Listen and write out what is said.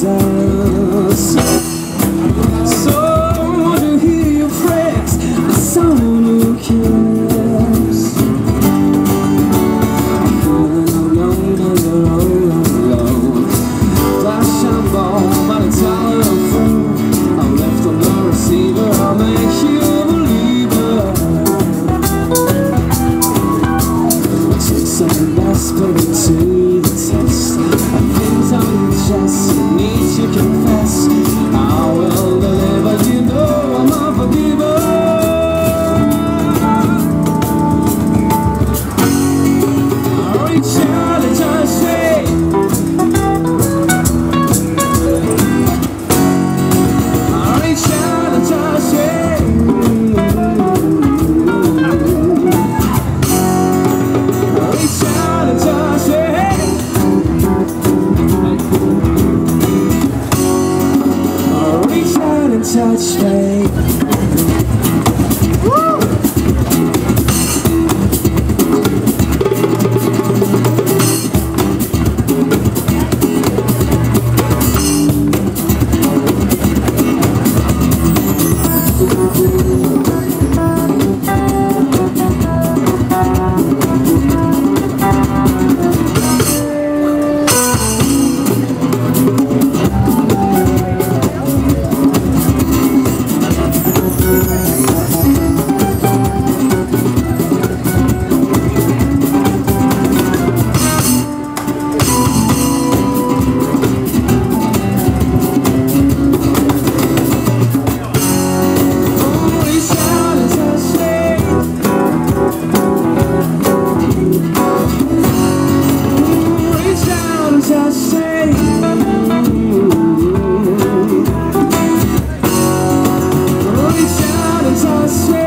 desire touch me touch